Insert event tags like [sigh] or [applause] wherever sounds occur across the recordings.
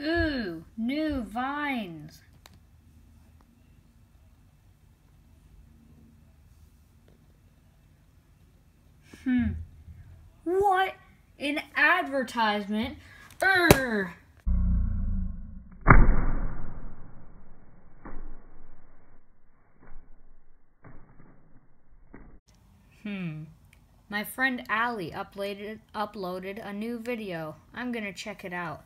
Ooh, new vines. Hmm. What? An advertisement? Urgh. Hmm. My friend Allie uploaded uploaded a new video. I'm gonna check it out.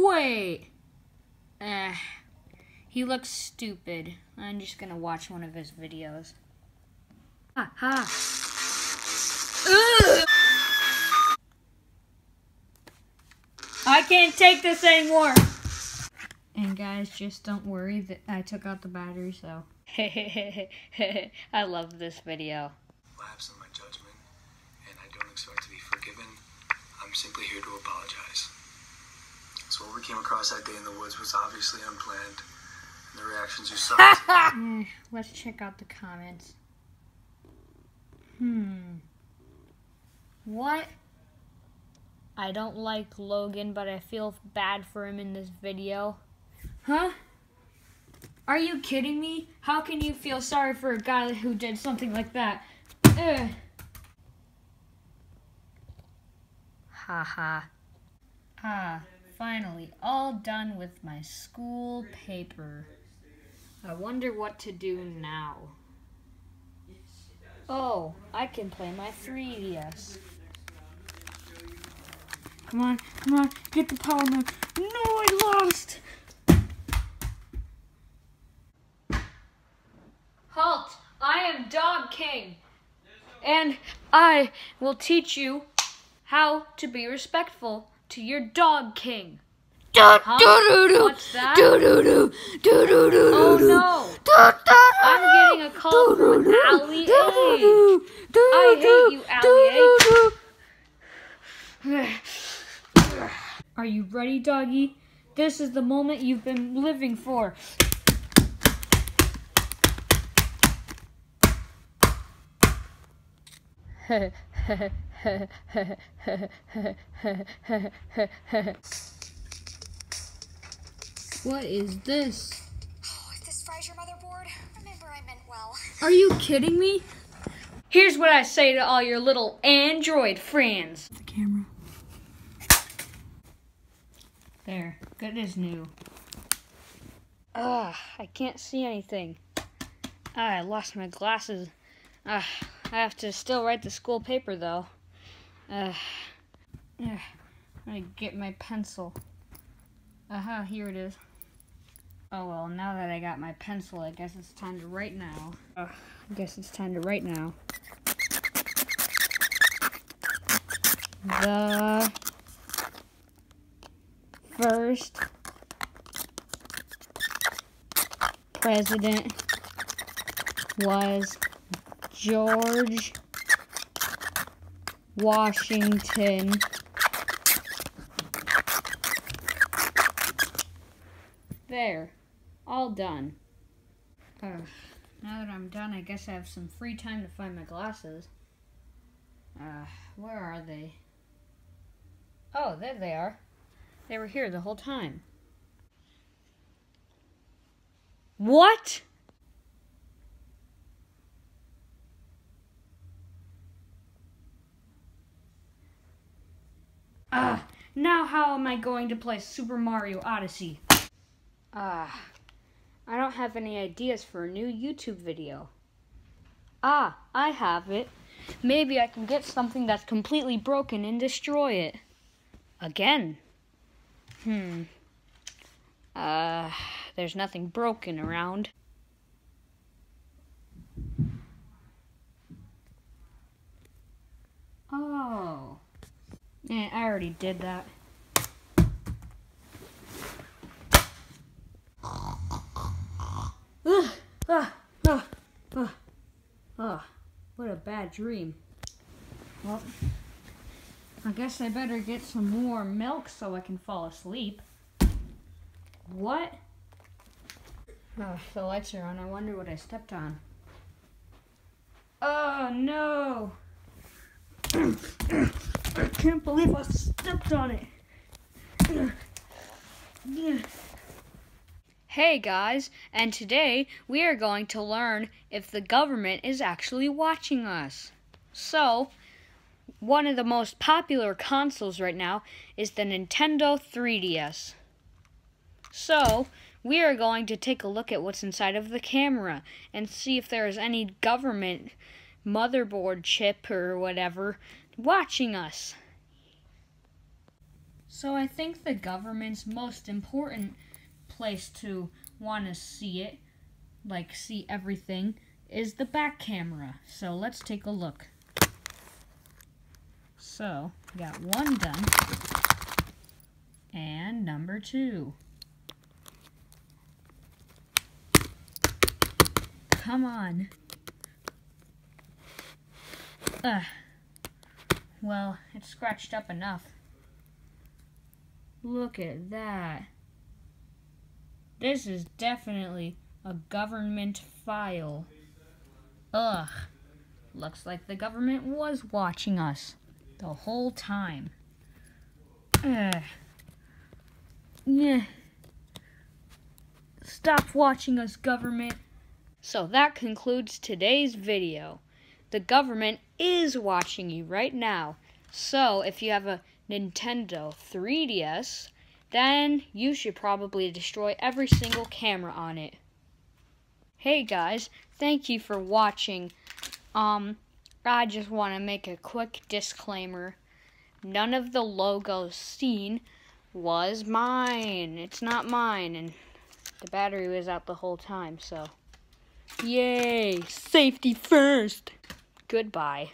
Wait. Eh. He looks stupid. I'm just gonna watch one of his videos. Ha ha. Ugh. I can't take this anymore. And guys, just don't worry that I took out the battery, so. [laughs] I love this video. Lapse in my judgment, and I don't expect to be forgiven. I'm simply here to apologize. So what we came across that day in the woods was obviously unplanned. And the reactions you saw. Eh, [laughs] Let's check out the comments. Hmm. What? I don't like Logan, but I feel bad for him in this video. Huh? Are you kidding me? How can you feel sorry for a guy who did something like that? Ugh. Ha ha. Ah, finally, all done with my school paper. I wonder what to do now. Oh, I can play my 3DS. Come on, come on, get the power mode. No, I lost! Halt! I am Dog King. And I will teach you how to be respectful to your Dog King. Huh? What's that? Oh no! I'm getting a call from Allie A. I hate you, Allie. Are you ready, doggy? This is the moment you've been living for. What is this? Oh, if this fries your motherboard, remember I meant well. Are you kidding me? Here's what I say to all your little Android friends. The camera. There, good as new. Ugh, I can't see anything. Ah, I lost my glasses. Ah, I have to still write the school paper though. Uh, I'm gonna get my pencil. Aha, here it is. Oh well, now that I got my pencil, I guess it's time to write now. Ugh, I guess it's time to write now. The first president was George Washington. There, all done. Now that I'm done, I guess I have some free time to find my glasses. Uh, where are they? Oh, there they are. They were here the whole time. What? Ah, now how am I going to play Super Mario Odyssey? Ah, I don't have any ideas for a new YouTube video. Ah, I have it. Maybe I can get something that's completely broken and destroy it. Again. Hmm. Uh, there's nothing broken around. Oh. Yeah, I already did that. Ugh, ah, ah, ah, ah. What a bad dream. Well, I guess I better get some more milk so I can fall asleep. What? Oh, the lights are on. I wonder what I stepped on. Oh, no. I can't believe I stepped on it. Hey guys, and today we are going to learn if the government is actually watching us. So, one of the most popular consoles right now is the Nintendo 3DS. So, we are going to take a look at what's inside of the camera and see if there is any government motherboard chip or whatever watching us. So I think the government's most important place to want to see it, like see everything, is the back camera. So let's take a look. So, got one done. And number two. Come on. Ugh. Well, it's scratched up enough. Look at that. This is definitely a government file. Ugh. Looks like the government was watching us the whole time. Ugh. Yeah. Stop watching us, government. So that concludes today's video. The government is watching you right now. So if you have a Nintendo 3DS, then you should probably destroy every single camera on it. Hey guys, thank you for watching. Um, I just want to make a quick disclaimer. None of the logos seen was mine. It's not mine, and the battery was out the whole time, so. Yay! Safety first! Goodbye.